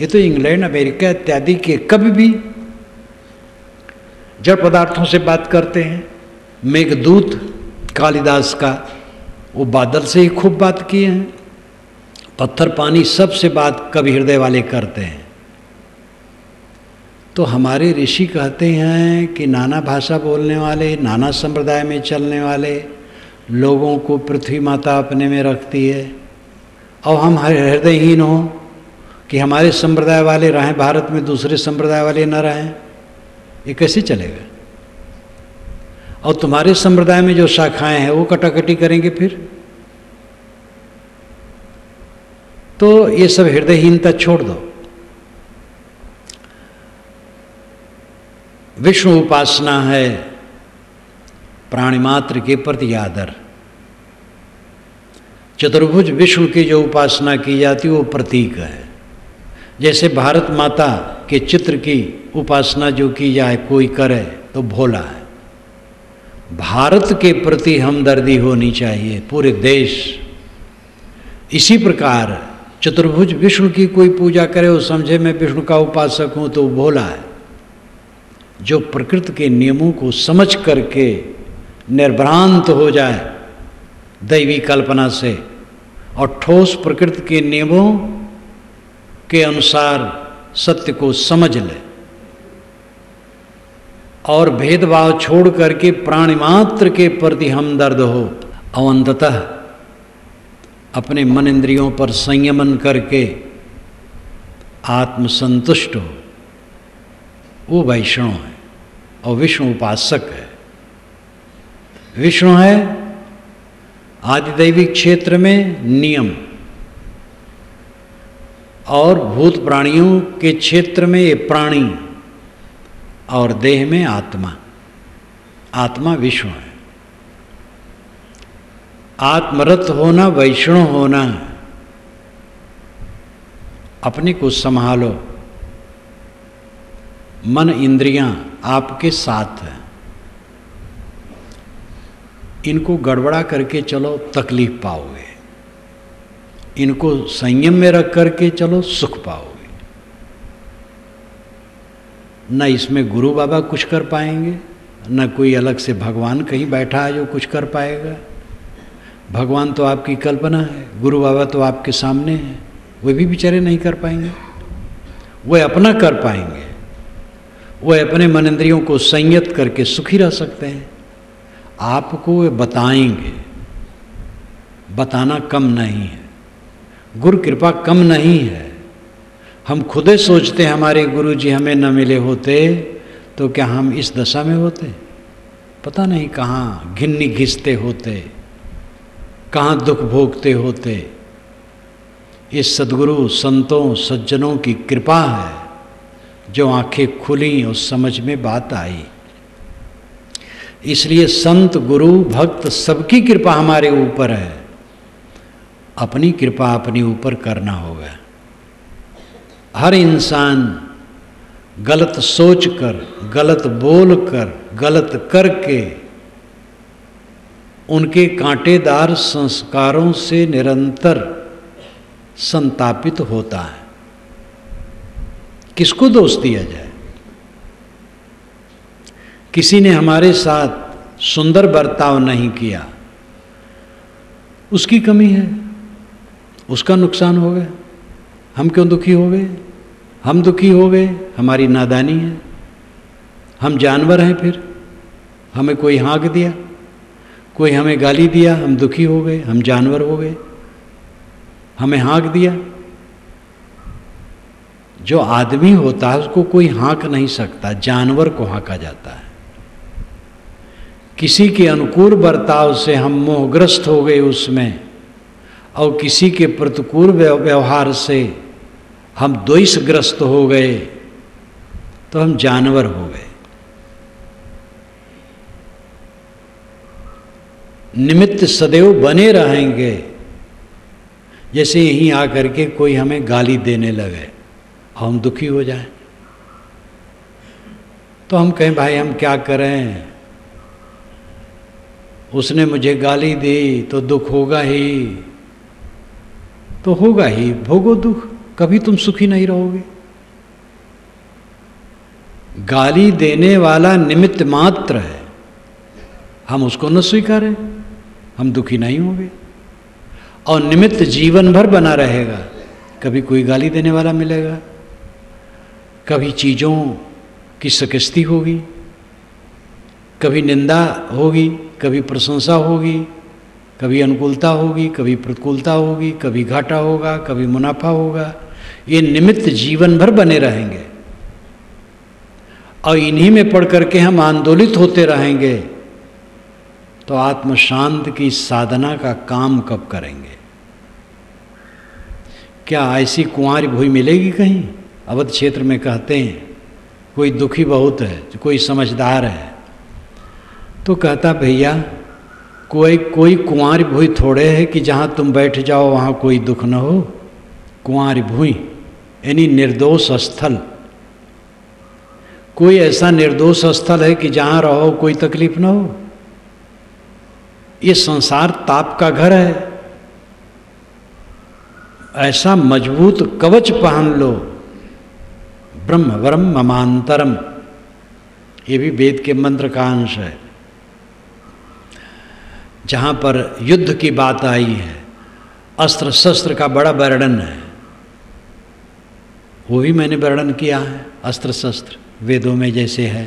ये तो इंग्लैंड, अमेरिका इत्यादि के कभी भी जड़ पदार्थों से बात करते हैं। मेघदूत कालिदास का, वो बादल से ही खूब बात किए हैं। पत्थर पानी सबसे बात कवि हृदय वाले करते हैं। तो हमारे ऋषि कहते हैं कि नाना भाषा बोलने वाले, नाना संप्रदाय में चलने वाले लोगों को पृथ्वी माता अपने में रखती है। और हम हृदयहीन हों कि हमारे संप्रदाय वाले रहें, भारत में दूसरे संप्रदाय वाले न रहें, ये कैसे चलेगा? और तुम्हारे संप्रदाय में जो शाखाएँ हैं, वो कटाकटी करेंगे फिर? तो ये सब हृदयहीनता छोड़ दो। विष्णु उपासना है, प्राणी मात्र के प्रति आदर। चतुर्भुज विष्णु की जो उपासना की जाती है, वो प्रतीक है। जैसे भारत माता के चित्र की उपासना जो की जाए, कोई करे तो भोला है। भारत के प्रति हमदर्दी होनी चाहिए, पूरे देश। इसी प्रकार चतुर्भुज विष्णु की कोई पूजा करे, वो समझे मैं विष्णु का उपासक हूँ तो भोला है। जो प्रकृति के नियमों को समझ करके निर्भ्रांत हो जाए दैवी कल्पना से और ठोस प्रकृति के नियमों के अनुसार सत्य को समझ ले और भेदभाव छोड़ करके प्राणी मात्र के प्रति हमदर्द हो, अवंततः अपने मन इंद्रियों पर संयमन करके आत्मसंतुष्ट हो। वो वैष्णव है और विष्णु उपासक है। विष्णु है आदिदैविक क्षेत्र में नियम और भूत प्राणियों के क्षेत्र में ये प्राणी और देह में आत्मा। आत्मा विष्णु है। आत्मरत होना, वैष्णव होना, अपने को संभालो। मन इंद्रियाँ आपके साथ हैं। इनको गड़बड़ा करके चलो, तकलीफ़ पाओगे। इनको संयम में रख करके चलो, सुख पाओगे। न इसमें गुरु बाबा कुछ कर पाएँगे, न कोई अलग से भगवान कहीं बैठा है जो कुछ कर पाएगा। भगवान तो आपकी कल्पना है, गुरु बाबा तो आपके सामने हैं, वे भी बेचारे नहीं कर पाएँगे। वे अपना कर पाएँगे। वे अपने मन इंद्रियों को संयत करके सुखी रह सकते हैं। आपको वे बताएँगे। बताना कम नहीं है। गुरु कृपा कम नहीं है। हम खुदे सोचते हमारे गुरु जी हमें न मिले होते तो क्या हम इस दशा में होते? पता नहीं कहाँ घिन्नी घिसते होते, कहाँ दुख भोगते होते। इस सदगुरु, संतों, सज्जनों की कृपा है। जो आँखें खुली और समझ में बात आई। इसलिए संत, गुरु, भक्त सबकी कृपा हमारे ऊपर है। अपनी कृपा अपने ऊपर करना होगा। हर इंसान गलत सोच कर, गलत बोल कर, गलत करके उनके कांटेदार संस्कारों से निरंतर संतापित होता है। किसको दोष दिया जाए? किसी ने हमारे साथ सुंदर बर्ताव नहीं किया, उसकी कमी है, उसका नुकसान हो गया। हम क्यों दुखी हो गए? हम दुखी हो गए, हमारी नादानी है। हम जानवर हैं फिर, हमें कोई हाँक दिया, कोई हमें गाली दिया, हम दुखी हो गए, हम जानवर हो गए। हमें हाँक दिया जो आदमी होता है, उसको कोई हाँक नहीं सकता, जानवर को हाँका जाता है। किसी के अनुकूल बर्ताव से हम मोहग्रस्त हो गए उसमें, और किसी के प्रतिकूल व्यवहार से हम द्वेषग्रस्त हो गए तो हम जानवर हो गए। निमित्त सदैव बने रहेंगे, जैसे यहीं आकर के कोई हमें गाली देने लगे। हम दुखी हो जाएँ। तो हम कहें, भाई, हम क्या करें? उसने मुझे गाली दी तो दुख होगा ही। तो होगा ही। भोगो दुख, कभी तुम सुखी नहीं रहोगे। गाली देने वाला निमित्त मात्र है। हम उसको न स्वीकारें। हम दुखी नहीं होंगे। और निमित्त जीवन भर बना रहेगा। कभी कोई गाली देने वाला मिलेगा। कभी चीज़ों की शिकस्ती होगी, कभी निंदा होगी, कभी प्रशंसा होगी, कभी अनुकूलता होगी, कभी प्रतिकूलता होगी, कभी घाटा होगा, कभी मुनाफा होगा। ये निमित्त जीवन भर बने रहेंगे। और इन्हीं में पढ़ करके हम आंदोलित होते रहेंगे तो आत्म शांत की साधना का काम कब करेंगे? क्या ऐसी कुंवारी भूई मिलेगी कहीं? अवध क्षेत्र में कहते हैं, कोई दुखी बहुत है, कोई समझदार है। तो कहता भैया, कोई कोई कुंवारी भूई थोड़े है कि जहाँ तुम बैठ जाओ, वहाँ कोई दुख न हो? कुंवारी भूई, यानी निर्दोष स्थल। कोई ऐसा निर्दोष स्थल है कि जहाँ रहो, कोई तकलीफ़ ना हो? ये संसार ताप का घर है। ऐसा मज़बूत कवच पहन लो। ब्रह्म, वरम ममांतरम। ये भी वेद के मंत्र का अंश है। जहाँ पर युद्ध की बात आई है अस्त्र शस्त्र का बड़ा वर्णन है। वो भी मैंने वर्णन किया है अस्त्र शस्त्र वेदों में जैसे है।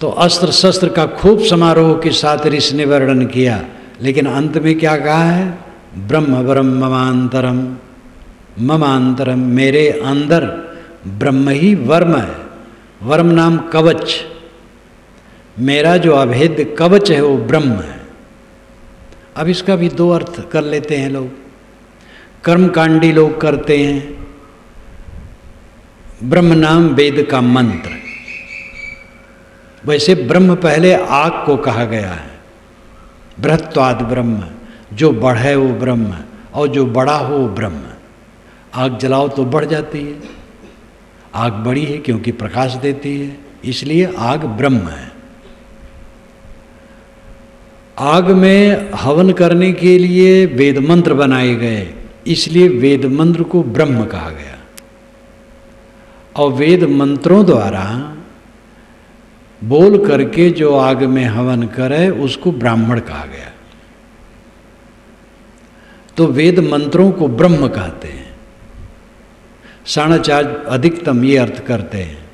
तो अस्त्र शस्त्र का खूब समारोह के साथ ऋषि ने वर्णन किया, लेकिन अंत में क्या कहा है? ब्रह्म ब्रह्म ममांतरम। ममांतरम, मेरे अंदर ब्रह्म ही वर्म है। वर्म नाम कवच। मेरा जो अभेद कवच है, वो ब्रह्म है। अब इसका भी दो अर्थ कर लेते हैं लोग। कर्मकांडी लोग करते हैं। ब्रह्म नाम वेद का मंत्र। वैसे ब्रह्म पहले आग को कहा गया है। बृहत्वाद ब्रह्म। जो बढ़े वो ब्रह्म, और जो बड़ा हो वो ब्रह्म। आग जलाओ तो बढ़ जाती है। आग बड़ी है क्योंकि प्रकाश देती है, इसलिए आग ब्रह्म है। आग में हवन करने के लिए वेद मंत्र बनाए गए, इसलिए वेद मंत्र को ब्रह्म कहा गया। और वेद मंत्रों द्वारा बोल करके जो आग में हवन करे, उसको ब्राह्मण कहा गया। तो वेद मंत्रों को ब्रह्म कहते हैं। साणाचार्य अधिकतम ये अर्थ करते हैं।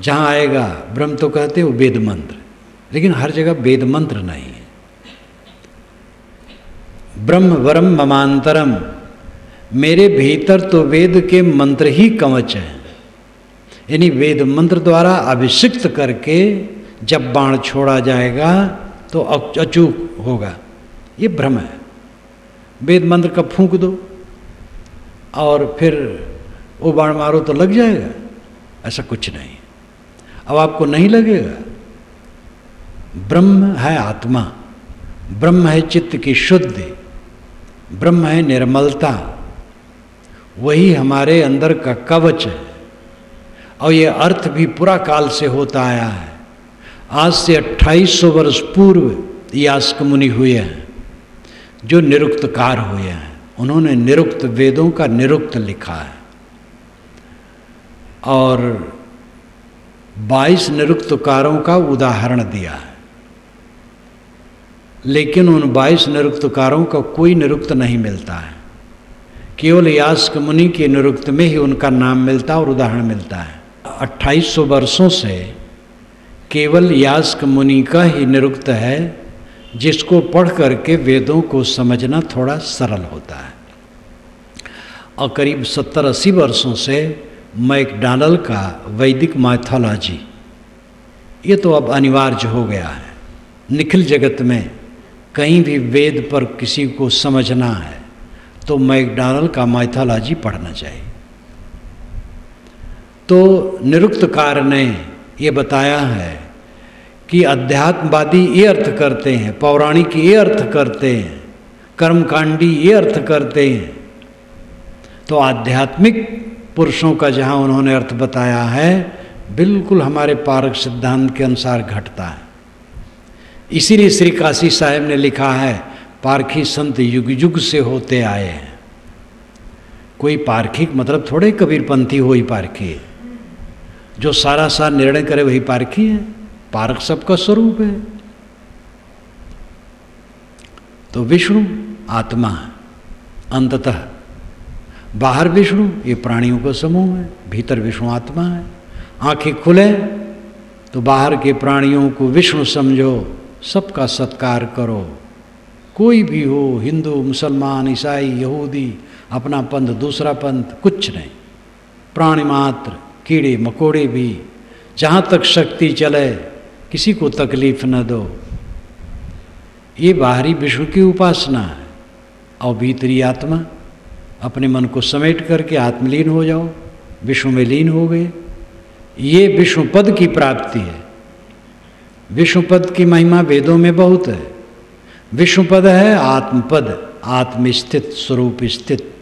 जहाँ आएगा, ब्रह्म तो कहते हो वेद मंत्र। लेकिन हर जगह वेद मंत्र नहीं है। ब्रह्म वरम ममांतरम, मेरे भीतर तो वेद के मंत्र ही कवच हैं। यानी वेद मंत्र द्वारा अभिषिक्त करके जब बाण छोड़ा जाएगा तो अचूक होगा। ये भ्रम है। वेद मंत्र का फूंक दो। और फिर वो बाण मारो तो लग जाएगा। ऐसा कुछ नहीं। अब आपको नहीं लगेगा। ब्रह्म है आत्मा। ब्रह्म है चित्त की शुद्धि। ब्रह्म है निर्मलता। वही हमारे अंदर का कवच है। और ये अर्थ भी पूरा काल से होता आया है। आज से 2800 वर्ष पूर्व यास्क मुनि हुए हैं, जो निरुक्तकार हुए हैं। उन्होंने निरुक्त वेदों का निरुक्त लिखा है। और 22 निरुक्तकारों का उदाहरण दिया है। लेकिन उन 22 निरुक्तकारों का कोई निरुक्त नहीं मिलता है। केवल यास्क मुनि के निरुक्त में ही उनका नाम मिलता और उदाहरण मिलता है। 2800 वर्षों से केवल यास्क मुनि का ही निरुक्त है। जिसको पढ़ करके वेदों को समझना थोड़ा सरल होता है। और करीब 70-80 वर्षों से मैक मैकडॉनल का वैदिक माइथोलॉजी, ये तो अब अनिवार्य हो गया है। निखिल जगत में कहीं भी वेद पर किसी को समझना है तो मैकडॉनल का माइथोलॉजी पढ़ना चाहिए। तो निरुक्तकार ने ये बताया है कि अध्यात्मवादी ये अर्थ करते हैं, पौराणिक ये अर्थ करते हैं, कर्मकांडी ये अर्थ करते हैं। तो आध्यात्मिक पुरुषों का जहाँ उन्होंने अर्थ बताया है, बिल्कुल हमारे पारक सिद्धांत के अनुसार घटता है। इसीलिए श्री काशी साहेब ने लिखा है, पारखी संत युग युग से होते आए हैं। कोई पारखिक मतलब थोड़े कबीरपंथी हो ही पारखी जो सारा सार निर्णय करे वही पारखी है। पारक सबका स्वरूप है। तो विष्णु आत्मा है, अंततः। बाहर विष्णु, ये प्राणियों का समूह है, भीतर विष्णु आत्मा है। आँखें खुले तो बाहर के प्राणियों को विष्णु समझो, सबका सत्कार करो। कोई भी हो, हिंदू, मुसलमान, ईसाई, यहूदी, अपना पंथ, दूसरा पंथ, कुछ नहीं। प्राणी मात्र, कीड़े, मकोड़े भी, जहाँ तक शक्ति चले किसी को तकलीफ़ न दो। ये बाहरी विश्व की उपासना है। और भीतरी आत्मा, अपने मन को समेट करके आत्मलीन हो जाओ, विश्व में लीन हो गए। ये विष्णु पद की प्राप्ति है। विष्णु पद की महिमा वेदों में बहुत है। विष्णु पद है आत्मपद आत्मस्थित, स्वरूप स्थित।